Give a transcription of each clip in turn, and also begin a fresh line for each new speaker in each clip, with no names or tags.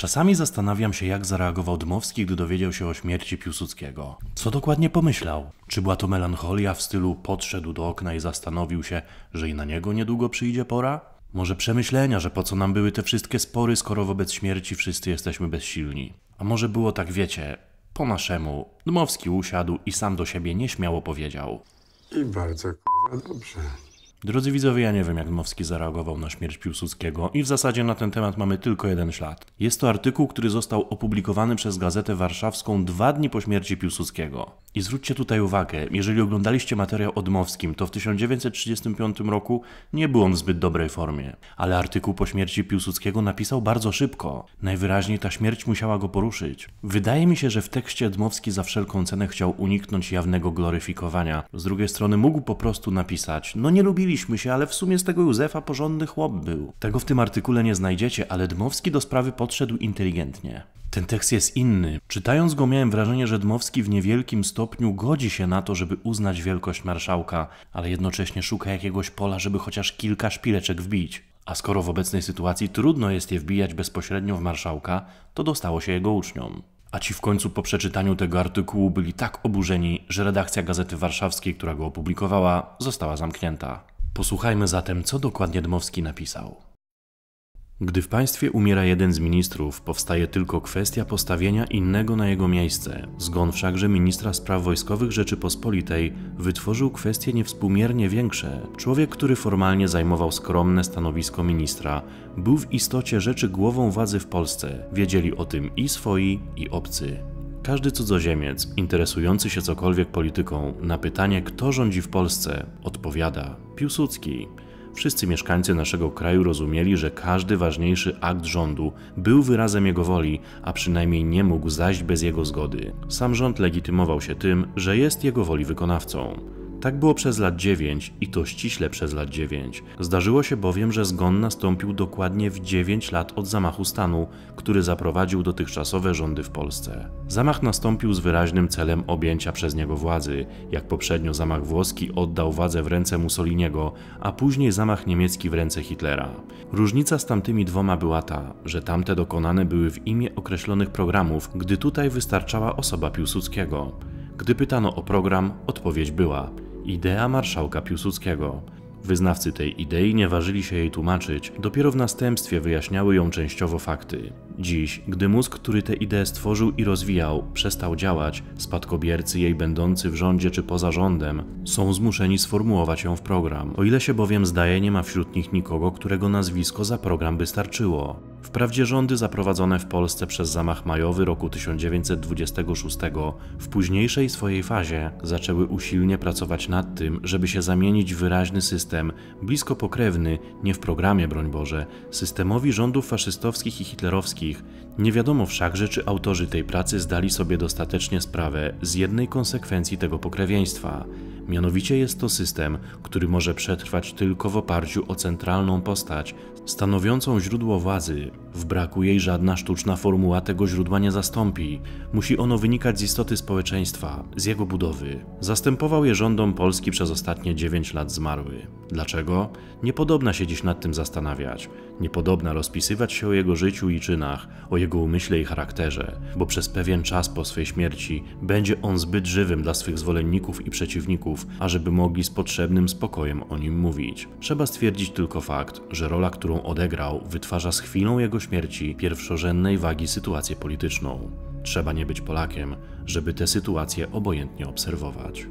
Czasami zastanawiam się, jak zareagował Dmowski, gdy dowiedział się o śmierci Piłsudskiego. Co dokładnie pomyślał? Czy była to melancholia w stylu podszedł do okna i zastanowił się, że i na niego niedługo przyjdzie pora? Może przemyślenia, że po co nam były te wszystkie spory, skoro wobec śmierci wszyscy jesteśmy bezsilni? A może było tak, wiecie, po naszemu. Dmowski usiadł i sam do siebie nieśmiało powiedział.
I bardzo kurwa dobrze.
Drodzy widzowie, ja nie wiem, jak Dmowski zareagował na śmierć Piłsudskiego i w zasadzie na ten temat mamy tylko jeden ślad. Jest to artykuł, który został opublikowany przez Gazetę Warszawską dwa dni po śmierci Piłsudskiego. I zwróćcie tutaj uwagę, jeżeli oglądaliście materiał o Dmowskim, to w 1935 roku nie był on w zbyt dobrej formie. Ale artykuł po śmierci Piłsudskiego napisał bardzo szybko. Najwyraźniej ta śmierć musiała go poruszyć. Wydaje mi się, że w tekście Dmowski za wszelką cenę chciał uniknąć jawnego gloryfikowania. Z drugiej strony mógł po prostu napisać, no nie się, ale w sumie z tego Józefa porządny chłop był. Tego w tym artykule nie znajdziecie, ale Dmowski do sprawy podszedł inteligentnie. Ten tekst jest inny. Czytając go miałem wrażenie, że Dmowski w niewielkim stopniu godzi się na to, żeby uznać wielkość marszałka, ale jednocześnie szuka jakiegoś pola, żeby chociaż kilka szpileczek wbić. A skoro w obecnej sytuacji trudno jest je wbijać bezpośrednio w marszałka, to dostało się jego uczniom. A ci w końcu po przeczytaniu tego artykułu byli tak oburzeni, że redakcja Gazety Warszawskiej, która go opublikowała, została zamknięta. Posłuchajmy zatem, co dokładnie Dmowski napisał. Gdy w państwie umiera jeden z ministrów, powstaje tylko kwestia postawienia innego na jego miejsce. Zgon wszakże ministra spraw wojskowych Rzeczypospolitej wytworzył kwestie niewspółmiernie większe. Człowiek, który formalnie zajmował skromne stanowisko ministra, był w istocie rzeczy głową władzy w Polsce. Wiedzieli o tym i swoi, i obcy. Każdy cudzoziemiec interesujący się cokolwiek polityką na pytanie, kto rządzi w Polsce, odpowiada Piłsudski. Wszyscy mieszkańcy naszego kraju rozumieli, że każdy ważniejszy akt rządu był wyrazem jego woli, a przynajmniej nie mógł zajść bez jego zgody. Sam rząd legitymował się tym, że jest jego woli wykonawcą. Tak było przez lat 9 i to ściśle przez lat 9. Zdarzyło się bowiem, że zgon nastąpił dokładnie w 9 lat od zamachu stanu, który zaprowadził dotychczasowe rządy w Polsce. Zamach nastąpił z wyraźnym celem objęcia przez niego władzy, jak poprzednio zamach włoski oddał władzę w ręce Mussoliniego, a później zamach niemiecki w ręce Hitlera. Różnica z tamtymi dwoma była ta, że tamte dokonane były w imię określonych programów, gdy tutaj wystarczała osoba Piłsudskiego. Gdy pytano o program, odpowiedź była idea marszałka Piłsudskiego. Wyznawcy tej idei nie ważyli się jej tłumaczyć, dopiero w następstwie wyjaśniały ją częściowo fakty. Dziś, gdy mózg, który tę ideę stworzył i rozwijał, przestał działać, spadkobiercy jej będący w rządzie czy poza rządem są zmuszeni sformułować ją w program. O ile się bowiem zdaje, nie ma wśród nich nikogo, którego nazwisko za program by starczyło. Wprawdzie rządy zaprowadzone w Polsce przez zamach majowy roku 1926 w późniejszej swojej fazie zaczęły usilnie pracować nad tym, żeby się zamienić w wyraźny system, blisko pokrewny, nie w programie broń Boże, systemowi rządów faszystowskich i hitlerowskich. Nie wiadomo wszakże, czy autorzy tej pracy zdali sobie dostatecznie sprawę z jednej konsekwencji tego pokrewieństwa. Mianowicie jest to system, który może przetrwać tylko w oparciu o centralną postać, stanowiącą źródło władzy. W braku jej żadna sztuczna formuła tego źródła nie zastąpi. Musi ono wynikać z istoty społeczeństwa, z jego budowy. Zastępował je rządom Polski przez ostatnie 9 lat zmarły. Dlaczego? Niepodobna się dziś nad tym zastanawiać. Niepodobna rozpisywać się o jego życiu i czynach, o jego umyśle i charakterze, bo przez pewien czas po swej śmierci będzie on zbyt żywym dla swych zwolenników i przeciwników, ażeby mogli z potrzebnym spokojem o nim mówić. Trzeba stwierdzić tylko fakt, że rola, którą odegrał, wytwarza z chwilą jego śmierci pierwszorzędnej wagi sytuację polityczną. Trzeba nie być Polakiem, żeby tę sytuację obojętnie obserwować.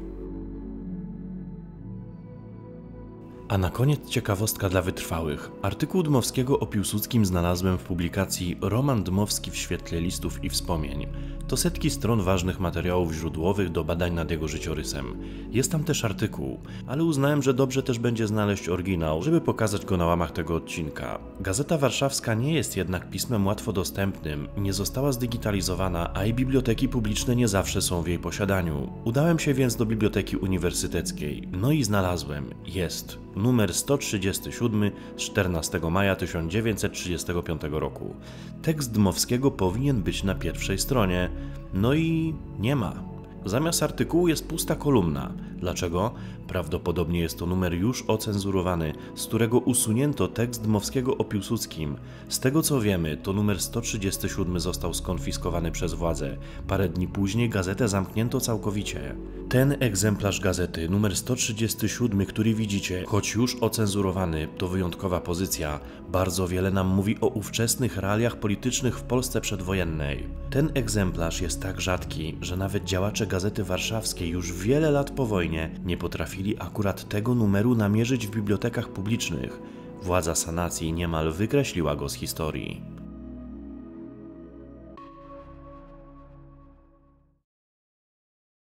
A na koniec ciekawostka dla wytrwałych. Artykuł Dmowskiego o Piłsudskim znalazłem w publikacji Roman Dmowski w świetle listów i wspomnień. To setki stron ważnych materiałów źródłowych do badań nad jego życiorysem. Jest tam też artykuł, ale uznałem, że dobrze też będzie znaleźć oryginał, żeby pokazać go na łamach tego odcinka. Gazeta Warszawska nie jest jednak pismem łatwo dostępnym, nie została zdigitalizowana, a i biblioteki publiczne nie zawsze są w jej posiadaniu. Udałem się więc do Biblioteki Uniwersyteckiej, no i znalazłem. Jest numer 137 z 14 maja 1935 roku. Tekst Dmowskiego powinien być na pierwszej stronie, no i nie ma. Zamiast artykułu jest pusta kolumna. Dlaczego? Prawdopodobnie jest to numer już ocenzurowany, z którego usunięto tekst Dmowskiego o Piłsudskim. Z tego co wiemy, to numer 137 został skonfiskowany przez władze. Parę dni później gazetę zamknięto całkowicie. Ten egzemplarz gazety, numer 137, który widzicie, choć już ocenzurowany, to wyjątkowa pozycja, bardzo wiele nam mówi o ówczesnych realiach politycznych w Polsce przedwojennej. Ten egzemplarz jest tak rzadki, że nawet działacze Gazety Warszawskiej już wiele lat po wojnie nie potrafili akurat tego numeru namierzyć w bibliotekach publicznych. Władza sanacji niemal wykreśliła go z historii.